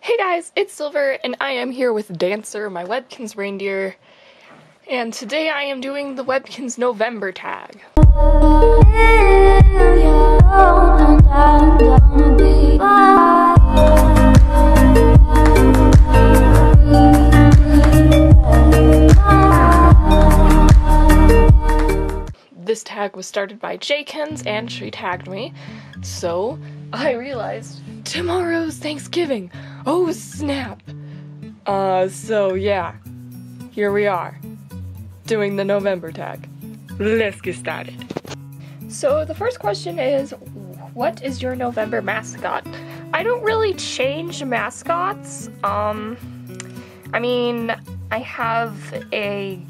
Hey guys, it's Silver, and I am here with Dancer, my Webkinz reindeer, and today I am doing the Webkinz November tag. This tag was started by JayKinz, and she tagged me, so I realized tomorrow's Thanksgiving. Oh snap! Uh, so yeah, here we are, doing the November tag. Let's get started. So the first question is, what is your November mascot? I don't really change mascots. Um, I mean, I have a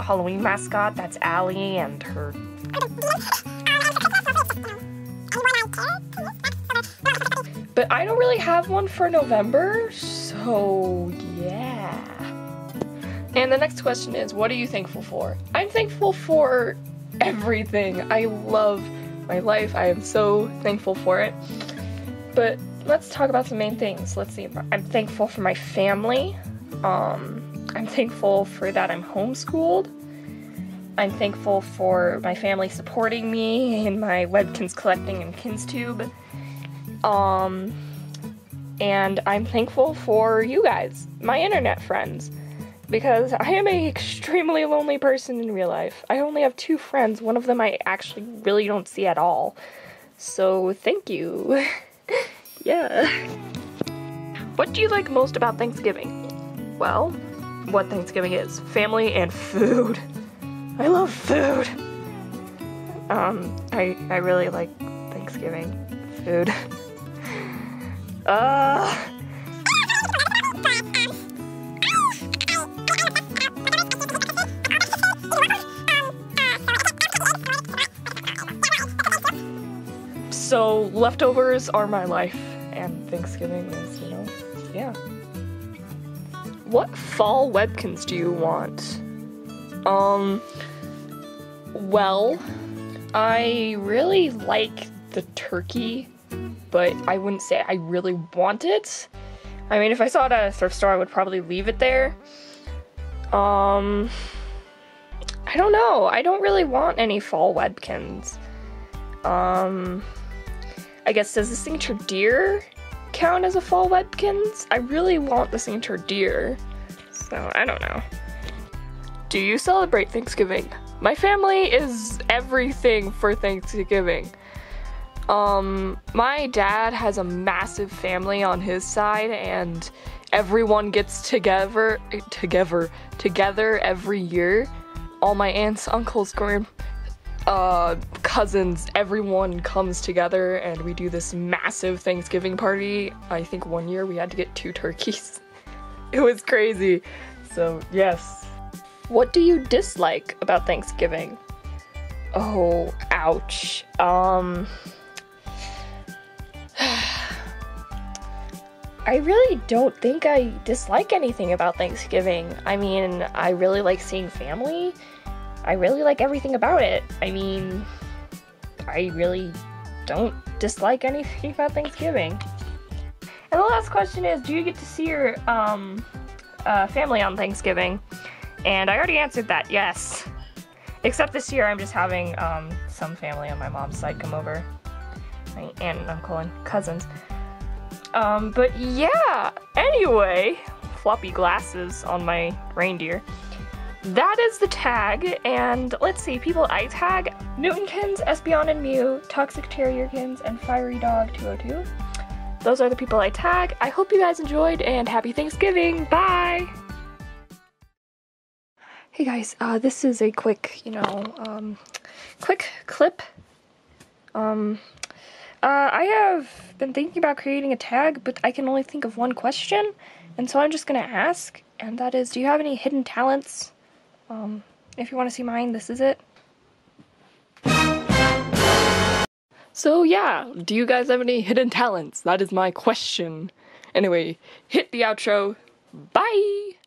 Halloween mascot that's Allie and her. But I don't really have one for November, so yeah. And the next question is what are you thankful for? I'm thankful for everything. I love my life. I am so thankful for it. But let's talk about some main things. Let's see. I'm thankful for my family. Um, I'm thankful for that I'm homeschooled. I'm thankful for my family supporting me in my Webkinz collecting and KinzTube. Um, and I'm thankful for you guys, my internet friends, because I am a extremely lonely person in real life. I only have two friends. One of them I actually really don't see at all. So thank you. yeah. What do you like most about Thanksgiving? Well, what Thanksgiving is family and food. I love food. Um, I I really like Thanksgiving food. uh So leftovers are my life and Thanksgiving is, you know, yeah. What fall Webkinz do you want? Um, well, I really like the turkey, but I wouldn't say I really want it. I mean, if I saw it at a thrift store, I would probably leave it there. Um, I don't know. I don't really want any fall Webkinz. Um, I guess does the signature deer count as a fall Webkinz? I really want the signature deer, so I don't know. Do you celebrate Thanksgiving? My family is everything for Thanksgiving. Um, my dad has a massive family on his side, and everyone gets together, together, together every year. All my aunts, uncles, grand, uh, cousins, everyone comes together, and we do this massive Thanksgiving party. I think one year we had to get two turkeys. It was crazy. So yes, what do you dislike about Thanksgiving? Oh, ouch. Um. I really don't think I dislike anything about Thanksgiving. I mean, I really like seeing family. I really like everything about it. I mean, I really don't dislike anything about Thanksgiving. And the last question is Do you get to see your um, uh, family on Thanksgiving? And I already answered that, yes. Except this year, I'm just having um, some family on my mom's side come over. My aunt and uncle and cousins. Um, but yeah, anyway, floppy glasses on my reindeer. That is the tag, and let's see, people I tag Newtonkinz, Espeon and Mew, Toxic TerrierKinz, and Fiery Dog 202. Those are the people I tag. I hope you guys enjoyed, and happy Thanksgiving! Bye! Hey guys, uh, this is a quick, you know, um, quick clip. Um, uh, I have been thinking about creating a tag, but I can only think of one question, and so I'm just gonna ask, and that is, do you have any hidden talents? Um, if you want to see mine, this is it. So yeah, do you guys have any hidden talents? That is my question. Anyway, hit the outro. Bye!